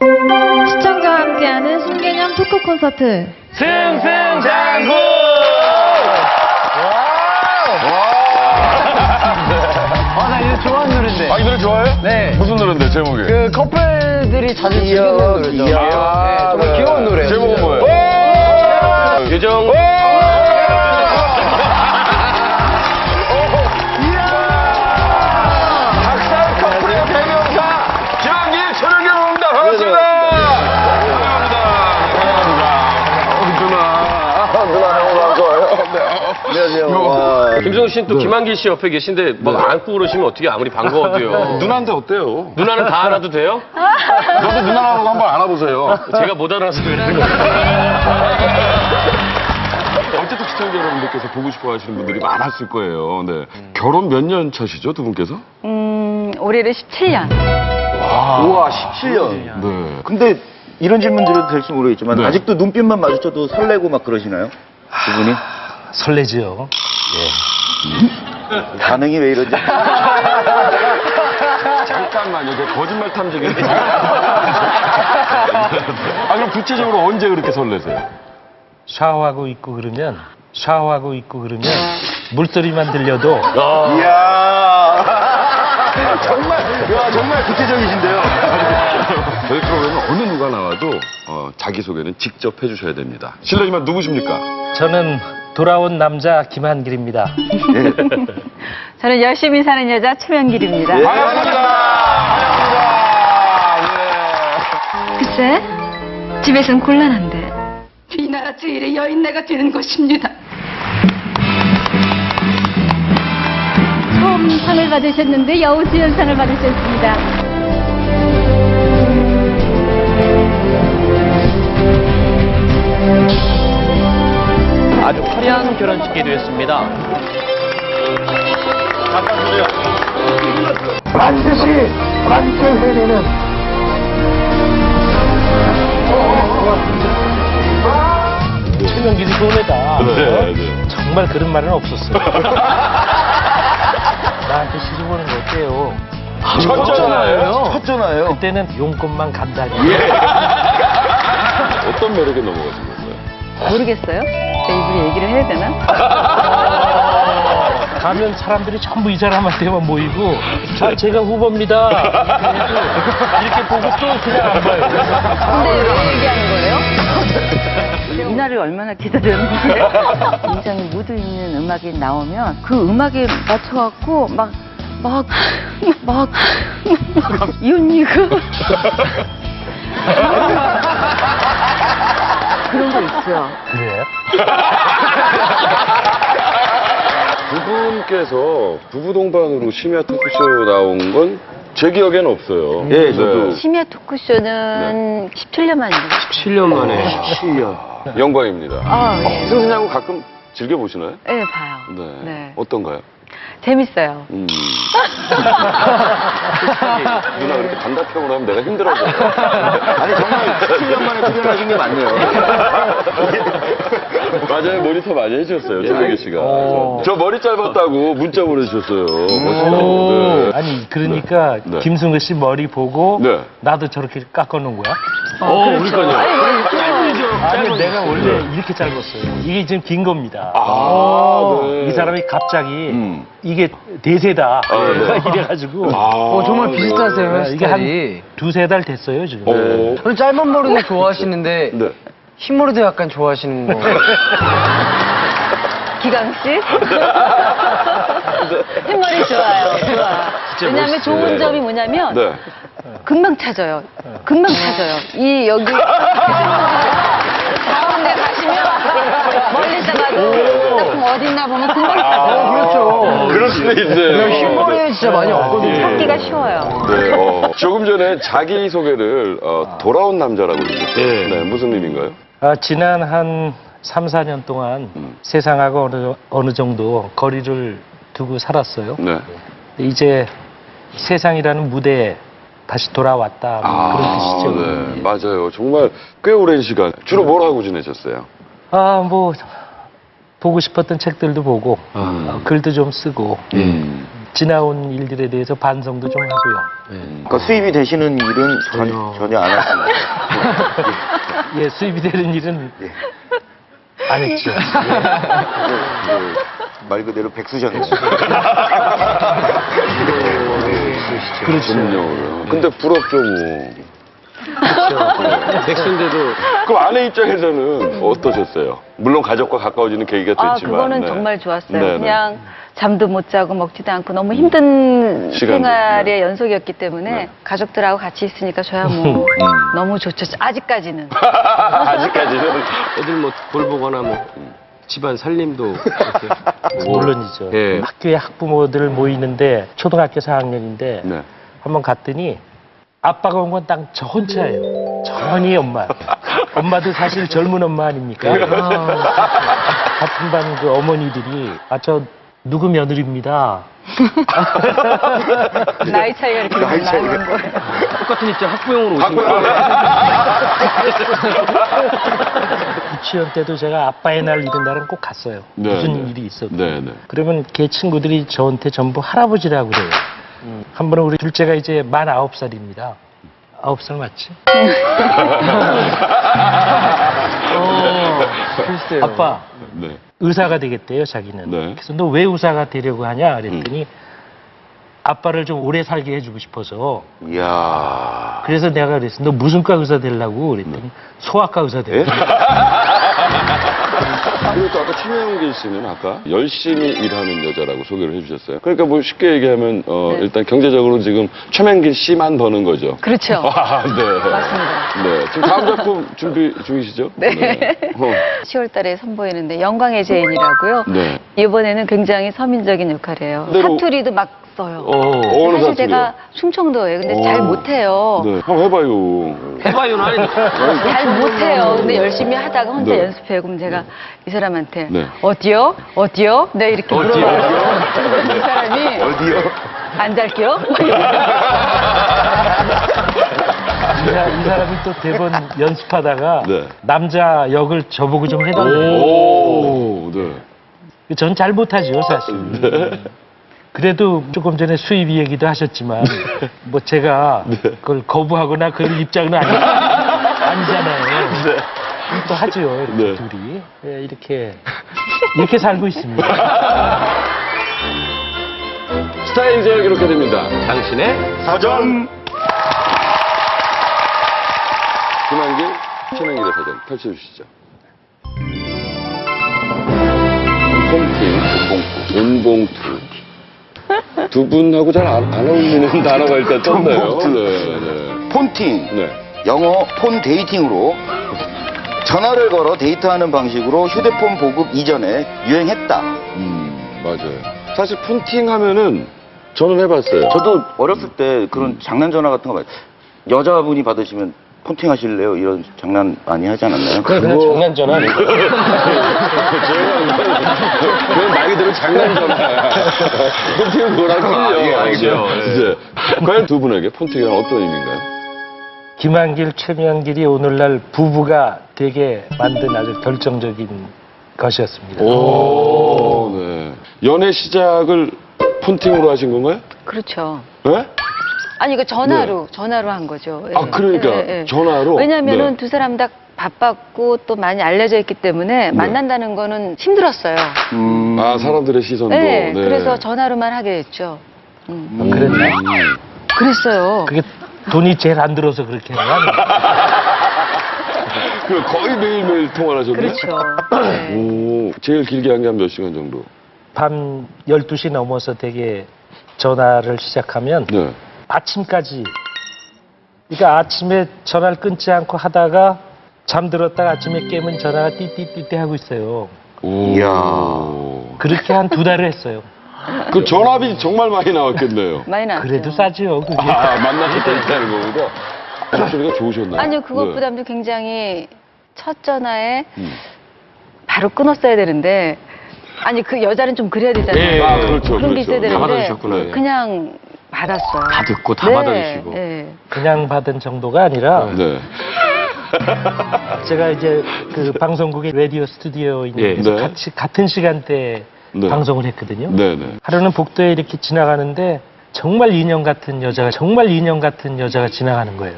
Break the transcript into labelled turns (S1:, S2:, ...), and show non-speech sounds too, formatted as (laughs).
S1: 시청자와 함께하는 신개념 토크 콘서트.
S2: 승승장구! (laughs) 아, 나 이거 좋아하는 노래인데.
S3: 아, 이 노래 좋아해?
S2: 네.
S3: 무슨 노래인데, 제목이?
S2: 그 커플들이 자주 즐기는 노래죠. 네, 정말 귀여운 노래.
S3: 안녕하세요.
S4: 김성우 씨는 또 김한길 씨 옆에 계신데 막 안고 그러시면 어떻게 아무리 반가워도요. (laughs)
S3: 누나한테 어때요?
S4: 누나는 다 알아도 돼요?
S3: 너도 누나라고 한번 안아보세요.
S4: 제가 못 알아서 거예요. (laughs)
S3: 어쨌든 시청자 여러분들께서 보고 싶어 하시는 분들이 많았을 거예요. 네. 결혼 몇 년 차시죠, 두 분께서?
S5: 음, 올해로 17년.
S6: 우와, 17년.
S3: 네.
S6: 근데 이런 질문 드려도 될지 모르겠지만
S3: 네.
S6: 아직도 눈빛만 마주쳐도 설레고 막 그러시나요? 두 분이?
S7: 설레지요. (laughs)
S6: 반응이 왜 이러지? (laughs)
S3: 잠깐만요. 제 거짓말 탐지기. (laughs) 아, 그럼 구체적으로 언제 그렇게 설레세요?
S7: 샤워하고 있고 그러면 샤워하고 있고 그러면 물소리만 들려도
S6: 이야. 정말, 야, 정말 구체적이신데요.
S3: 저희 프로그램은 어느 누가 나와도 어, 자기소개는 직접 해주셔야 됩니다. 실례지만 누구십니까?
S7: 저는 돌아온 남자 김한길입니다. (laughs)
S5: 저는 열심히 사는 여자 최명길입니다.
S3: 반갑습니다.
S1: 글쎄, 집에선 곤란한데.
S8: 이 나라 제일의 여인네가 되는 것입니다.
S1: 처음 상을 받으셨는데 여우수연상을 받으셨습니다.
S4: 화려한 결혼식이 되었습니다.
S7: 최명길이 좋은 애다.
S3: 네, 네.
S7: 정말 그런 말은 없었어. (laughs) 나한테 시집 오는 거 어때요?
S3: 쳤잖아요.
S6: 컸잖아요.
S7: 그때는 용건만 간다니. (laughs)
S3: 어떤 매력에 넘어가신 건가요?
S5: 모르겠어요? 제 입으로 얘기를 해야 되나?
S7: 가면 사람들이 전부 이 사람한테만 모이고 아 제가 후보입니다. 이렇게 보고 또 그냥 안 봐요.
S5: 근데 왜 얘기하는 거예요? 이날을 얼마나 기다렸는데 굉장히 무드 있는 음악이 나오면 그 음악에 맞춰갖고 막 막, 막, 이 언니가. 그런 거 있죠.
S7: 그래요?
S3: 두 (laughs) 분께서 부부 동반으로 심야 토크쇼 나온 건 제 기억에는 없어요.
S6: 예, 저도.
S5: 심야 토크쇼는 17년 만이죠.
S4: 7년 만에.
S3: 7년. 영광입니다.
S5: 아, 예.
S3: 승승장구 가끔 즐겨보시나요?
S5: 네, 봐요.
S3: 네.
S5: 네.
S3: 어떤가요?
S5: 재밌어요.
S3: 음. (laughs) 누나 그렇게 단답형으로 하면 내가 힘들어져.
S6: 아니, 정말 17년 만에 출연하신 게 맞네요. (laughs)
S3: 맞아요. 모니터 많이 해주셨어요. 최명기 씨가.
S7: 오.
S3: 저 머리 짧았다고 문자 보내주셨어요.
S7: 오.
S3: 멋있다고. 네.
S7: 아니 그러니까
S3: 네.
S7: 김승우 씨 머리 보고
S3: 네.
S7: 나도 저렇게 깎아놓은 거야?
S4: 어, 그러니까요.
S7: 아니 내가 원래 이렇게 짧았어요. 이게 지금 긴 겁니다.
S3: 아, 네.
S7: 이 사람이 갑자기
S3: 음.
S7: 이게 대세다
S3: 아, 네. (laughs)
S7: 이래가지고
S3: 아.
S2: 어, 정말 비슷하세요,
S7: 네, 이게 한
S2: 스타일이.
S7: 두세 달 됐어요 지금.
S3: 오.
S2: 저는 짧은 머리도 좋아하시는데
S3: 네.
S2: 흰 머리도 약간 좋아하시는 거. (laughs)
S5: 기강 씨? 흰머리 좋아요. 좋아. 왜냐하면
S3: 멋있어요.
S5: 좋은
S3: 네.
S5: 점이 뭐냐면
S3: 네.
S5: 금방 찾아요. 금방 찾아요. 이 여기 (laughs) 가운데 가시면 어디 있나 보면 금방 찾아요.
S2: 그렇죠.
S3: 그럴 수도 있네요.
S2: 흰 머리에 진짜 많이 없거든요.
S5: 찾기가 쉬워요.
S3: 네, 어, 조금 전에 자기 소개를 어, 돌아온 남자라고 해주셨어요. 네, 무슨 의미인가요?
S7: 아, 지난 한 3, 4년 동안
S3: 음.
S7: 세상하고 어느, 어느 정도 거리를 두고 살았어요.
S3: 네.
S7: 이제 세상이라는 무대에 다시 돌아왔다 뭐 그런 뜻이죠.
S3: 네, 맞아요. 정말 꽤 오랜 시간. 주로 뭘 하고 지내셨어요?
S7: 아, 뭐 보고 싶었던 책들도 보고
S3: 아.
S7: 어, 글도 좀 쓰고
S3: 음.
S7: 지나온 일들에 대해서 반성도 좀 하고요.
S6: 그러니까 수입이 되시는 일은 전혀, 전혀 안 하시는 (laughs)
S7: 예, 수입이 되는 일은
S6: 예.
S7: 안 했죠.
S6: 말 그대로 백수셨네요. (laughs)
S7: 그렇죠.
S3: 그럼요. 근데 부럽죠, 뭐.
S4: 백수인데도
S3: 그럼 아내 입장에서는 어떠셨어요? 물론 가족과 가까워지는 계기가
S5: 아,
S3: 됐지만.
S5: 그거는
S3: 네.
S5: 정말 좋았어요.
S3: 네, 네.
S5: 그냥 잠도 못 자고 먹지도 않고 너무 힘든
S3: 시간들,
S5: 생활의 연속이었기 때문에
S3: 네.
S5: 가족들하고 같이 있으니까 저야 (laughs) 뭐 너무 좋죠. 아직까지는. (laughs)
S3: 아직까지는.
S4: 애들 뭐 돌보거나 뭐 집안 살림도 이렇게 뭐 (laughs)
S7: 물론이죠.
S4: 예.
S7: 학교에 학부모들 모이는데 초등학교 4학년인데
S3: 네.
S7: 한번 갔더니 아빠가 온 건 딱 저 혼자예요. 전히 엄마. (laughs) 엄마도 사실 젊은 엄마 아닙니까? 같은 반 그 어머니들이 아 저 누구 며느리입니다. (laughs)
S5: 나이 차이가 이렇게
S6: 나이 차이가.
S5: 나는 거예요.
S4: 똑같은 입장 학부형으로 오신 거예요. (laughs)
S7: 유치원 때도 제가 아빠의 날 이런 날은 꼭 갔어요.
S3: 네,
S7: 무슨
S3: 네.
S7: 일이 있어도.
S3: 네, 네.
S7: 그러면 걔 친구들이 저한테 전부 할아버지라고 그래요. 한 번은 우리 둘째가 이제 만 아홉 살입니다. 아홉 살 맞지?
S2: 글쎄요.
S7: 아빠
S3: 네.
S7: 의사가 되겠대요 자기는.
S3: 네.
S7: 그래서 너 왜 의사가 되려고 하냐 그랬더니 아빠를 좀 오래 살게 해주고 싶어서
S6: 이야.
S7: 그래서 내가 그랬어 너 무슨 과 의사 되려고 그랬더니 소아과 의사
S3: 예?
S7: 되려고.
S3: 그리고 또 아까 최명길 씨는 아까 열심히 일하는 여자라고 소개를 해주셨어요. 그러니까 뭐 쉽게 얘기하면 어,
S5: 네.
S3: 일단 경제적으로 지금 최명길 씨만 버는 거죠.
S5: 그렇죠. (laughs)
S3: 아, 네.
S5: 맞습니다.
S3: 네. 지금 다음 작품 준비 중이시죠?
S5: 네.
S3: 어,
S5: 10월 달에 선보이는데 영광의 제인이라고요.
S3: 네.
S5: 이번에는 굉장히 서민적인 역할이에요. 사투리도 막 써요.
S3: 어느
S5: 사실
S3: 사투리요?
S5: 제가 충청도예요. 근데
S3: 어.
S5: 잘 못해요.
S3: 네. 한번 해봐요.
S4: 해봐요는 아닌데.
S5: 잘 못해요. 근데 열심히 하다가 혼자
S3: 네.
S5: 연습해요. 그럼 제가 이 사람한테
S3: 네.
S5: 어디요? 어디요? 네 이렇게
S4: 어디요?
S5: 물어봐요. (laughs) 이 사람이
S6: 어디요?
S5: 안 잘게요? (laughs)
S7: 이, 사- 이 사람이 또 대본 연습하다가
S3: 네.
S7: 남자 역을 저보고 좀 해달래요.
S3: 오, 네.
S7: 전 잘 못하죠 사실. 그래도 조금 전에 수입 얘기도 하셨지만 (laughs) 뭐 제가 그걸 거부하거나 그럴 입장은 아니, 아니잖아요. 또 하죠 이렇게
S3: 네.
S7: 둘이 예, 이렇게 이렇게 살고 있습니다.
S3: 스타 인생 이렇게 됩니다.
S4: 당신의
S6: 사전.
S3: 김한길, 최명길의 사전 펼쳐 주시죠. 홈팀, 돈봉투. 두 분하고 잘 안 어울리는 단어가 일단 떴네요. (laughs) 네, 네.
S6: 폰팅.
S3: 네.
S6: 영어 phone dating으로 전화를 걸어 데이트하는 방식으로 휴대폰 보급 이전에 유행했다.
S3: 음, 맞아요. 사실 폰팅 하면은 저는 해봤어요.
S6: 저도 어렸을 때 그런 장난 전화 같은 거 많이 여자분이 받으시면 폰팅 하실래요? 이런 장난 많이 하지 않았나요?
S7: 그냥 장난 전화 아니고
S3: 그건 말 그대로 장난 전화야. 폰팅은 뭐라고
S6: 아, 예, 알죠.
S3: 이제 과연 두 분에게 폰팅은 어떤 의미인가요?
S7: 김한길, 최명길이 오늘날 부부가 되게 만든 아주 결정적인 것이었습니다.
S3: 오, 네. 연애 시작을 폰팅으로 하신 건가요?
S5: 그렇죠.
S3: 네?
S5: 아니 그 전화로 전화로 한 거죠. 예.
S3: 아, 그러니까 전화로?
S5: 왜냐하면은
S3: 네.
S5: 두 사람 다 바빴고 또 많이 알려져 있기 때문에 만난다는 거는 힘들었어요.
S6: 음,
S3: 아, 사람들의 시선도.
S5: 네, 그래서 전화로만 하게 됐죠. 음.
S3: 음.
S7: 그랬나?
S5: 그랬어요.
S7: 그게 돈이 제일 안 들어서 그렇게 한거 아니에요? (laughs)
S3: 그 거의 매일매일 통화를 하셨네?
S5: 그렇죠. 네.
S3: 오, 제일 길게 한 게 한 몇 시간 정도?
S7: 밤 12시 넘어서 되게 전화를 시작하면
S3: 네.
S7: 아침까지 그러니까 아침에 전화를 끊지 않고 하다가 잠들었다가 아침에 깨면 전화가 띠띠띠띠 하고 있어요.
S3: 오.
S6: 이야.
S7: 그렇게 한 두 달을 했어요.
S3: 그 전화비 정말 많이 나왔겠네요. (laughs)
S5: 많이 나왔죠.
S7: 그래도 싸죠, 그게.
S3: 아, 만나서 데이트하는 거보다 목소리가 좋으셨나요?
S5: 아니요,
S3: 네.
S5: 그것보다도 굉장히 첫 전화에
S3: 음.
S5: 바로 끊었어야 되는데 아니 그 여자는 좀 그래야 되잖아요.
S4: 예,
S3: 아, 그렇죠.
S5: 그런 게
S3: 그렇죠.
S5: 있어야
S3: 다
S5: 되는데
S4: 받아주셨구나, 예.
S5: 그냥 받았어요.
S4: 다 듣고 다 받아주시고.
S5: 네.
S7: 그냥 받은 정도가 아니라
S3: 네. (laughs)
S7: 제가 이제 그 방송국의 라디오 스튜디오에
S4: 예.
S7: 있는
S3: 네.
S7: 같이 같은 시간대
S3: 네.
S7: 방송을 했거든요.
S3: 네 네.
S7: 하루는 복도에 이렇게 지나가는데 정말 인형 같은 여자가 정말 인형 같은 여자가 지나가는 거예요.